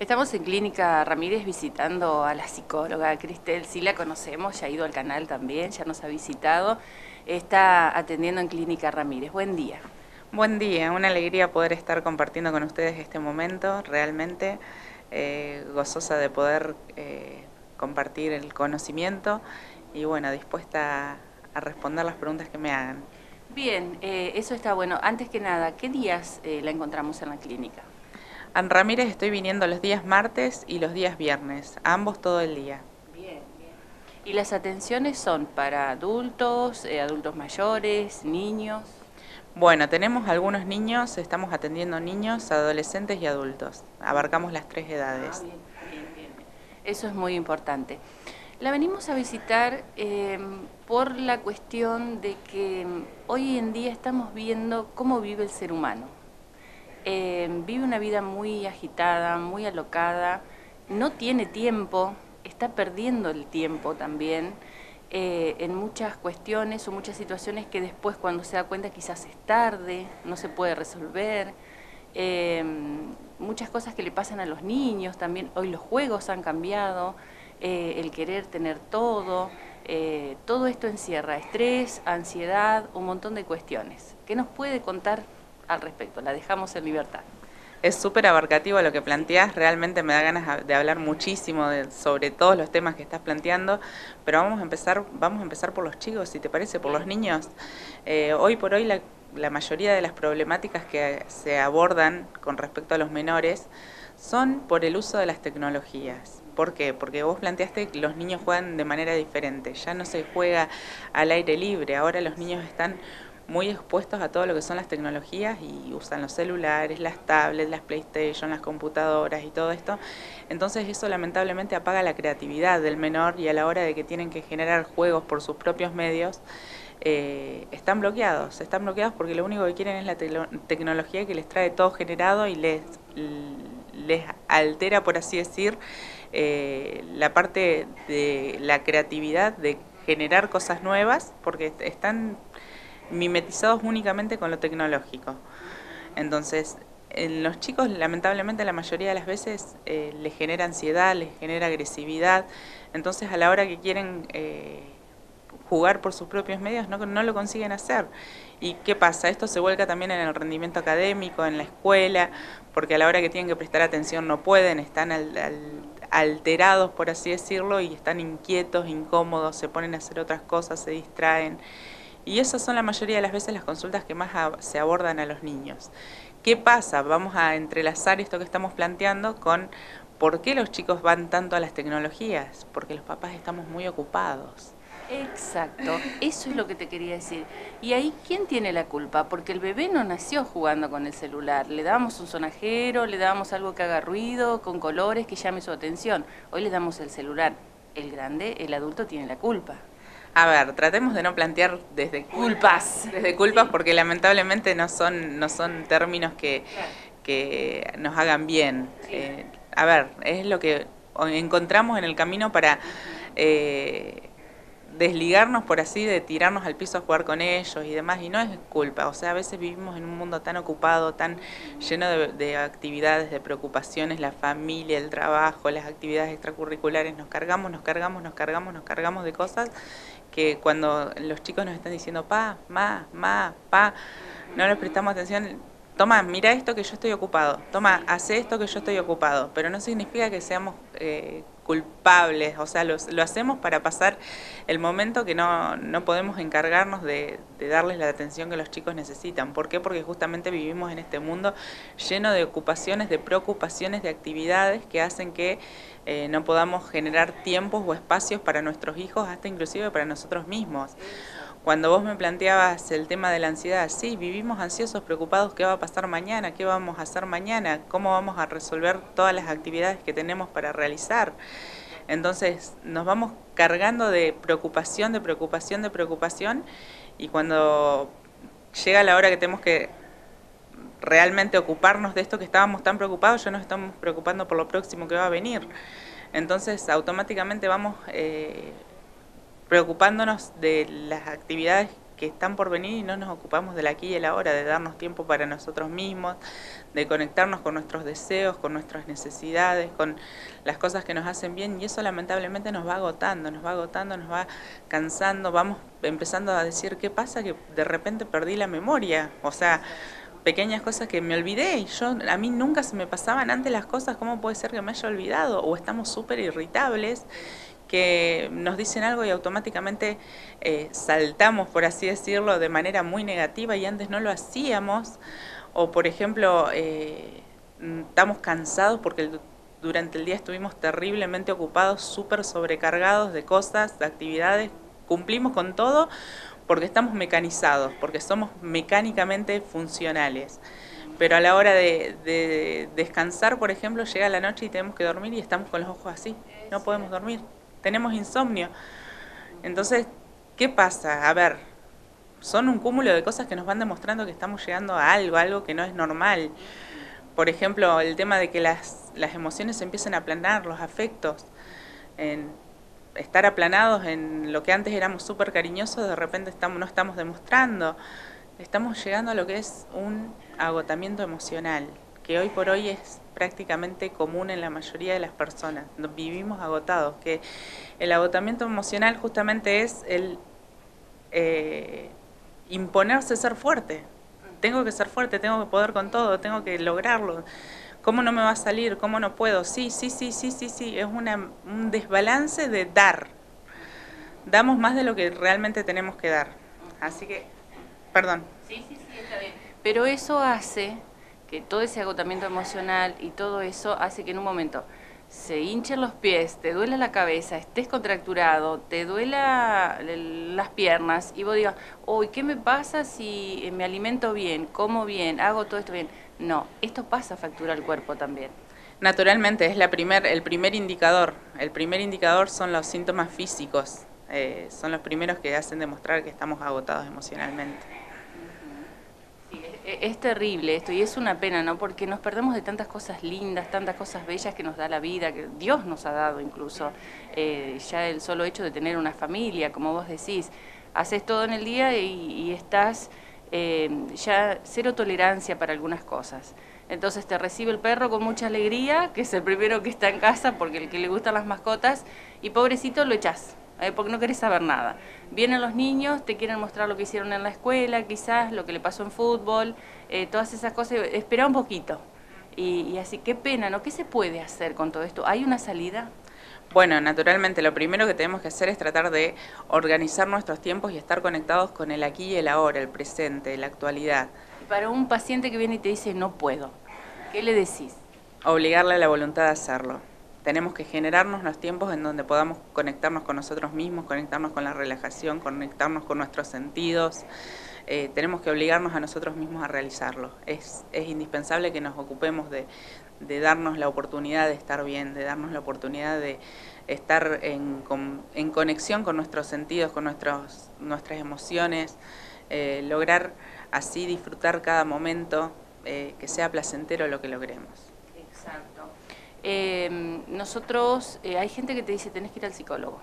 Estamos en Clínica Ramírez visitando a la psicóloga Cristel, sí la conocemos, ya ha ido al canal también, ya nos ha visitado, está atendiendo en Clínica Ramírez. Buen día. Buen día, una alegría poder estar compartiendo con ustedes este momento, realmente eh, gozosa de poder eh, compartir el conocimiento y bueno, dispuesta a responder las preguntas que me hagan. Bien, eh, eso está bueno. Antes que nada, ¿qué días la encontramos en la clínica? En Ramírez estoy viniendo los días martes y los días viernes, ambos todo el día. Bien, bien. ¿Y las atenciones son para adultos, eh, adultos mayores, niños? Bueno, tenemos algunos niños, estamos atendiendo niños, adolescentes y adultos. Abarcamos las tres edades. Ah, bien, bien, bien. Eso es muy importante. La venimos a visitar em, por la cuestión de que em, hoy en día estamos viendo cómo vive el ser humano eh, vive una vida muy agitada, muy alocada, no tiene tiempo, está perdiendo el tiempo también eh, en muchas cuestiones o muchas situaciones que después cuando se da cuenta quizás es tarde, no se puede resolver. Eh, muchas cosas que le pasan a los niños también, hoy los juegos han cambiado, el querer tener todo, todo esto encierra estrés, ansiedad, un montón de cuestiones. ¿Qué nos puede contar al respecto, la dejamos en libertad. Es súper abarcativo lo que planteas, realmente me da ganas de hablar muchísimo sobre todos los temas que estás planteando, pero vamos a empezar, vamos a empezar por los chicos, si te parece, por los niños. Eh, hoy por hoy la, la mayoría de las problemáticas que se abordan con respecto a los menores son por el uso de las tecnologías. ¿Por qué? Porque vos planteaste que los niños juegan de manera diferente, ya no se juega al aire libre, ahora los niños están muy expuestos a todo lo que son las tecnologías y usan los celulares, las tablets, las PlayStation, las computadoras y todo esto. Entonces eso lamentablemente apaga la creatividad del menor y a la hora de que tienen que generar juegos por sus propios medios, eh, están bloqueados. Están bloqueados porque lo único que quieren es la tecnología que les trae todo generado y les, les altera, por así decir, eh, la parte de la creatividad de generar cosas nuevas porque están mimetizados únicamente con lo tecnológico. Entonces, en los chicos, lamentablemente, la mayoría de las veces eh, les genera ansiedad, les genera agresividad. Entonces, a la hora que quieren eh, jugar por sus propios medios, no, lo consiguen hacer. ¿Y qué pasa? Esto se vuelca también en el rendimiento académico, en la escuela, porque a la hora que tienen que prestar atención no pueden, están alterados, por así decirlo, y están inquietos, incómodos, se ponen a hacer otras cosas, se distraen. Y esas son la mayoría de las veces las consultas que más se abordan a los niños. ¿Qué pasa? Vamos a entrelazar esto que estamos planteando con por qué los chicos van tanto a las tecnologías, porque los papás estamos muy ocupados. Exacto, eso es lo que te quería decir. Y ahí, ¿quién tiene la culpa? Porque el bebé no nació jugando con el celular. Le damos un sonajero, le damos algo que haga ruido, con colores, que llame su atención. Hoy le damos el celular. El grande, el adulto, tiene la culpa. A ver, tratemos de no plantear desde culpas, desde culpas porque lamentablemente no son, no son términos que, que nos hagan bien. Eh, a ver, es lo que encontramos en el camino para eh, desligarnos, por así, de tirarnos al piso a jugar con ellos y demás, y no es culpa, o sea, a veces vivimos en un mundo tan ocupado, tan lleno de, de, actividades, de preocupaciones, la familia, el trabajo, las actividades extracurriculares, nos cargamos, nos cargamos, nos cargamos, nos cargamos de cosas que cuando los chicos nos están diciendo pa, ma, ma, pa, no les prestamos atención, toma, mira esto que yo estoy ocupado, toma, hace esto que yo estoy ocupado, pero no significa que seamos eh, culpables, o sea, lo, hacemos para pasar el momento que no, no podemos encargarnos de, de, darles la atención que los chicos necesitan. ¿Por qué? Porque justamente vivimos en este mundo lleno de ocupaciones, de preocupaciones, de actividades que hacen que eh, no podamos generar tiempos o espacios para nuestros hijos, hasta inclusive para nosotros mismos. Cuando vos me planteabas el tema de la ansiedad, sí, vivimos ansiosos, preocupados, ¿qué va a pasar mañana? ¿Qué vamos a hacer mañana? ¿Cómo vamos a resolver todas las actividades que tenemos para realizar? Entonces nos vamos cargando de preocupación, de preocupación, de preocupación y cuando llega la hora que tenemos que realmente ocuparnos de esto que estábamos tan preocupados, ya nos estamos preocupando por lo próximo que va a venir. Entonces automáticamente vamos... Eh, preocupándonos de las actividades que están por venir y no nos ocupamos del aquí y el ahora, de darnos tiempo para nosotros mismos, de conectarnos con nuestros deseos, con nuestras necesidades, con las cosas que nos hacen bien. Y eso lamentablemente nos va agotando, nos va agotando, nos va cansando, vamos empezando a decir qué pasa que de repente perdí la memoria, o sea, pequeñas cosas que me olvidé. Y yo a mí nunca se me pasaban antes las cosas, ¿cómo puede ser que me haya olvidado? O estamos súper irritables que nos dicen algo y automáticamente eh, saltamos, por así decirlo, de manera muy negativa y antes no lo hacíamos. O, por ejemplo, eh, estamos cansados porque durante el día estuvimos terriblemente ocupados, súper sobrecargados de cosas, de actividades, cumplimos con todo porque estamos mecanizados, porque somos mecánicamente funcionales. Pero a la hora de, de descansar, por ejemplo, llega la noche y tenemos que dormir y estamos con los ojos así, no podemos dormir tenemos insomnio. Entonces, ¿qué pasa? A ver, son un cúmulo de cosas que nos van demostrando que estamos llegando a algo, algo que no es normal. Por ejemplo, el tema de que las, las emociones se empiecen a aplanar, los afectos, en estar aplanados en lo que antes éramos súper cariñosos, de repente estamos, no estamos demostrando. Estamos llegando a lo que es un agotamiento emocional, que hoy por hoy es prácticamente común en la mayoría de las personas. Vivimos agotados, que el agotamiento emocional justamente es el eh, imponerse ser fuerte. Tengo que ser fuerte, tengo que poder con todo, tengo que lograrlo. ¿Cómo no me va a salir? ¿Cómo no puedo? Sí, sí, sí, sí, sí, sí. Es una, un desbalance de dar. Damos más de lo que realmente tenemos que dar. Así que, perdón. Sí, sí, sí, está bien. Pero eso hace que todo ese agotamiento emocional y todo eso hace que en un momento se hinchen los pies, te duele la cabeza, estés contracturado, te duela las piernas y vos digas, uy, ¿qué me pasa si me alimento bien, como bien, hago todo esto bien? No, esto pasa factura al cuerpo también. Naturalmente, es la primer, el primer indicador. El primer indicador son los síntomas físicos. Eh, son los primeros que hacen demostrar que estamos agotados emocionalmente. Es terrible esto y es una pena, ¿no? Porque nos perdemos de tantas cosas lindas, tantas cosas bellas que nos da la vida, que Dios nos ha dado incluso. Eh, ya el solo hecho de tener una familia, como vos decís, haces todo en el día y, estás eh, ya cero tolerancia para algunas cosas. Entonces te recibe el perro con mucha alegría, que es el primero que está en casa porque el que le gustan las mascotas, y pobrecito lo echás eh, porque no querés saber nada. Vienen los niños, te quieren mostrar lo que hicieron en la escuela, quizás lo que le pasó en fútbol, eh, todas esas cosas, espera un poquito. Y, así, qué pena, ¿no? ¿Qué se puede hacer con todo esto? ¿Hay una salida? Bueno, naturalmente lo primero que tenemos que hacer es tratar de organizar nuestros tiempos y estar conectados con el aquí y el ahora, el presente, la actualidad. Para un paciente que viene y te dice no puedo, ¿qué le decís? Obligarle a la voluntad de hacerlo tenemos que generarnos los tiempos en donde podamos conectarnos con nosotros mismos, conectarnos con la relajación, conectarnos con nuestros sentidos. Eh, tenemos que obligarnos a nosotros mismos a realizarlo. Es, indispensable que nos ocupemos de, darnos la oportunidad de estar bien, de darnos la oportunidad de estar en, conexión con nuestros sentidos, con nuestras emociones, eh, lograr así disfrutar cada momento, eh, que sea placentero lo que logremos. Eh, nosotros, hay gente que te dice, tenés que ir al psicólogo.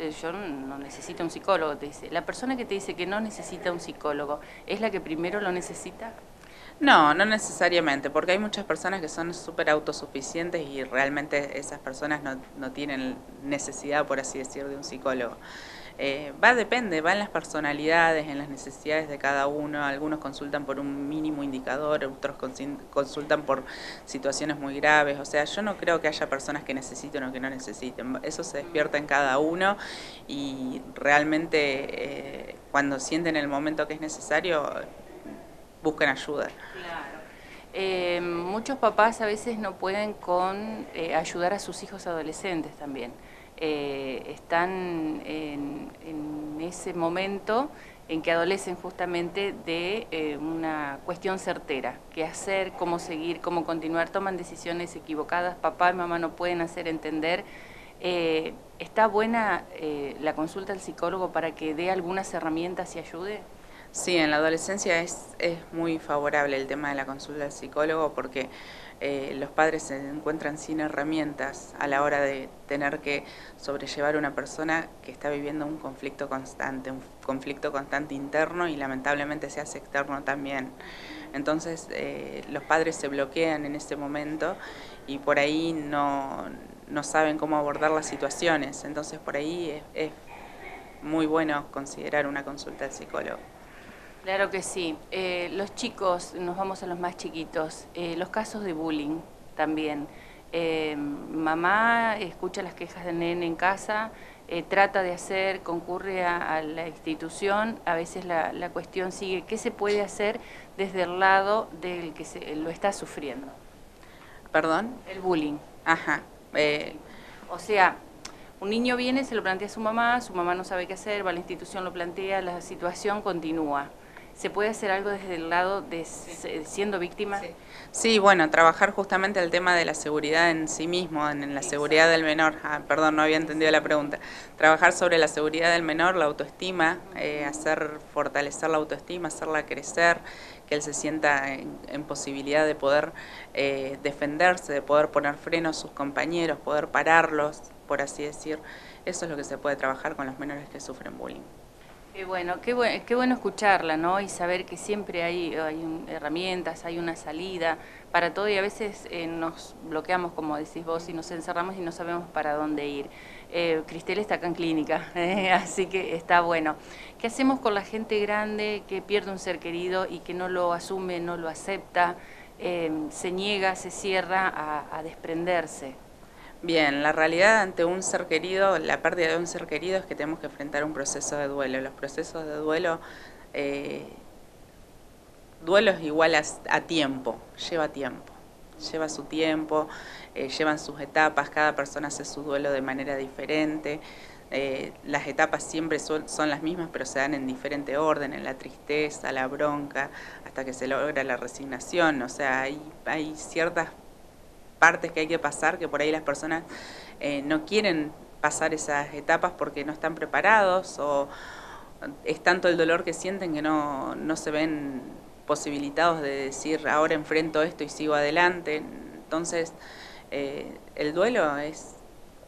Eh, yo no necesito un psicólogo, te dice. La persona que te dice que no necesita un psicólogo, ¿es la que primero lo necesita? No, no necesariamente, porque hay muchas personas que son súper autosuficientes y realmente esas personas no, no tienen necesidad, por así decir, de un psicólogo. Eh, va, depende, va en las personalidades, en las necesidades de cada uno. Algunos consultan por un mínimo indicador, otros consultan por situaciones muy graves. O sea, yo no creo que haya personas que necesiten o que no necesiten. Eso se despierta en cada uno y realmente eh, cuando sienten el momento que es necesario, buscan ayuda. Claro. Eh, muchos papás a veces no pueden con ayudar a sus hijos adolescentes también. Eh, están en, ese momento en que adolecen justamente de eh, una cuestión certera, qué hacer, cómo seguir, cómo continuar, toman decisiones equivocadas, papá y mamá no pueden hacer entender. Eh, ¿Está buena la consulta al psicólogo para que dé algunas herramientas y ayude? Sí, en la adolescencia es, es muy favorable el tema de la consulta al psicólogo porque eh, los padres se encuentran sin herramientas a la hora de tener que sobrellevar una persona que está viviendo un conflicto constante, un conflicto constante interno y lamentablemente se hace externo también. Entonces eh, los padres se bloquean en ese momento y por ahí no, no saben cómo abordar las situaciones. Entonces por ahí es, muy bueno considerar una consulta al psicólogo. Claro que sí. Eh, los chicos, nos vamos a los más chiquitos, eh, los casos de bullying también. Eh, mamá escucha las quejas del nene en casa, trata de hacer, concurre a, la institución, a veces la, la, cuestión sigue, ¿qué se puede hacer desde el lado del que se, lo está sufriendo? ¿Perdón? El bullying. Ajá. o sea, un niño viene, se lo plantea a su mamá, su mamá no sabe qué hacer, va a la institución, lo plantea, la situación continúa. ¿Se puede hacer algo desde el lado de siendo víctima? Sí. bueno, trabajar justamente el tema de la seguridad en sí mismo, en, la seguridad del menor. Ah, perdón, no había entendido la pregunta. Trabajar sobre la seguridad del menor, la autoestima, eh, hacer fortalecer la autoestima, hacerla crecer, que él se sienta en, posibilidad de poder eh, defenderse, de poder poner freno a sus compañeros, poder pararlos, por así decir. Eso es lo que se puede trabajar con los menores que sufren bullying. Qué bueno, qué, bueno escucharla, ¿no? Y saber que siempre hay, herramientas, hay una salida para todo y a veces eh, nos bloqueamos, como decís vos, y nos encerramos y no sabemos para dónde ir. Eh, Cristel está acá en clínica, eh, así que está bueno. ¿Qué hacemos con la gente grande que pierde un ser querido y que no lo asume, no lo acepta, se niega, se cierra a desprenderse? Bien, la realidad ante un ser querido, la pérdida de un ser querido es que tenemos que enfrentar un proceso de duelo. Los procesos de duelo, eh, duelo es igual a, tiempo, lleva tiempo, lleva su tiempo, eh, llevan sus etapas, cada persona hace su duelo de manera diferente. Eh, las etapas siempre son, son, las mismas, pero se dan en diferente orden, en la tristeza, la bronca, hasta que se logra la resignación. O sea, hay, hay ciertas partes que hay que pasar, que por ahí las personas eh, no quieren pasar esas etapas porque no están preparados o es tanto el dolor que sienten que no, no se ven posibilitados de decir ahora enfrento esto y sigo adelante. Entonces, eh, el duelo es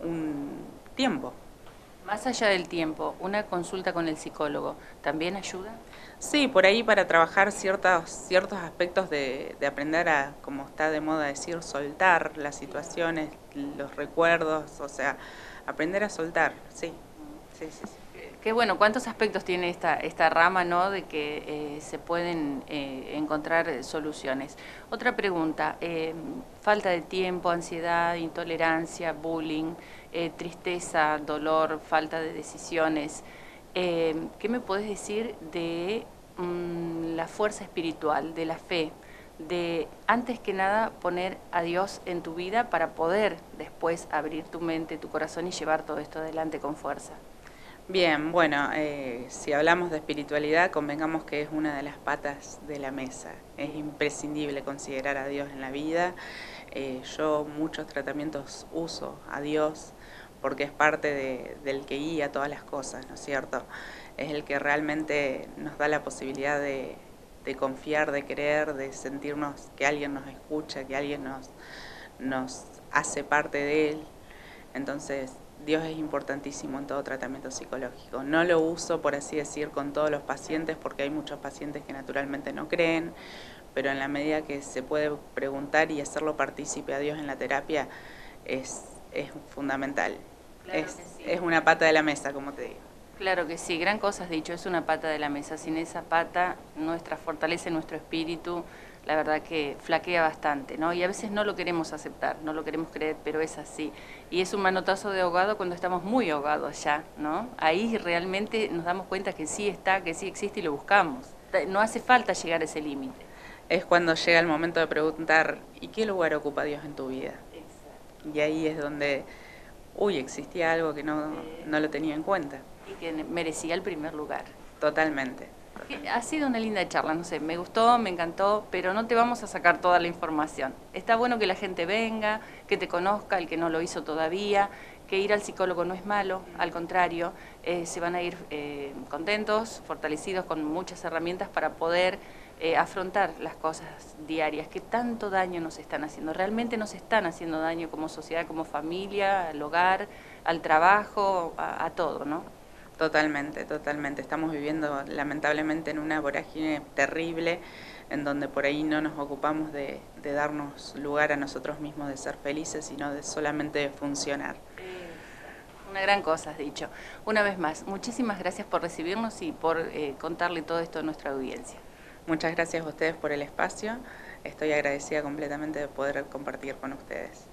un tiempo. Más allá del tiempo, ¿una consulta con el psicólogo también ayuda? Sí, por ahí para trabajar ciertos, ciertos aspectos de, aprender a, como está de moda decir, soltar las situaciones, los recuerdos, o sea, aprender a soltar, sí. sí, sí, Qué bueno, ¿cuántos aspectos tiene esta, esta rama ¿no? de que eh, se pueden eh, encontrar soluciones? Otra pregunta, eh, falta de tiempo, ansiedad, intolerancia, bullying, tristeza, dolor, falta de decisiones. Eh, ¿Qué me puedes decir de mm, la fuerza espiritual, de la fe, de antes que nada poner a Dios en tu vida para poder después abrir tu mente, tu corazón y llevar todo esto adelante con fuerza? Bien, bueno, eh, si hablamos de espiritualidad, convengamos que es una de las patas de la mesa. Es imprescindible considerar a Dios en la vida. Eh, yo muchos tratamientos uso a Dios porque es parte del que guía todas las cosas, ¿no es cierto? Es el que realmente nos da la posibilidad de, confiar, de creer, de sentirnos que alguien nos escucha, que alguien nos, hace parte de él. Entonces, Dios es importantísimo en todo tratamiento psicológico. No lo uso, por así decir, con todos los pacientes, porque hay muchos pacientes que naturalmente no creen, pero en la medida que se puede preguntar y hacerlo partícipe a Dios en la terapia, es fundamental es, una pata de la mesa, como te digo. Claro que sí, gran cosa has dicho, es una pata de la mesa. Sin esa pata, nuestra fortalece nuestro espíritu, la verdad que flaquea bastante, ¿no? Y a veces no lo queremos aceptar, no lo queremos creer, pero es así. Y es un manotazo de ahogado cuando estamos muy ahogados ya, ¿no? Ahí realmente nos damos cuenta que sí está, que sí existe y lo buscamos. No hace falta llegar a ese límite. Es cuando llega el momento de preguntar, ¿y qué lugar ocupa Dios en tu vida? Exacto. Y ahí es donde uy, existía algo que no, no lo tenía en cuenta. Y que merecía el primer lugar. Totalmente. Ha sido una linda charla, no sé, me gustó, me encantó, pero no te vamos a sacar toda la información. Está bueno que la gente venga, que te conozca, el que no lo hizo todavía, que ir al psicólogo no es malo, al contrario, eh, se van a ir eh, contentos, fortalecidos con muchas herramientas para poder eh, afrontar las cosas diarias que tanto daño nos están haciendo. Realmente nos están haciendo daño como sociedad, como familia, al hogar, al trabajo, a, todo, ¿no? Totalmente, totalmente. Estamos viviendo lamentablemente en una vorágine terrible en donde por ahí no nos ocupamos de, darnos lugar a nosotros mismos de ser felices, sino de solamente funcionar. Una gran cosa has dicho. Una vez más, muchísimas gracias por recibirnos y por eh, contarle todo esto a nuestra audiencia. Muchas gracias a ustedes por el espacio. Estoy agradecida completamente de poder compartir con ustedes.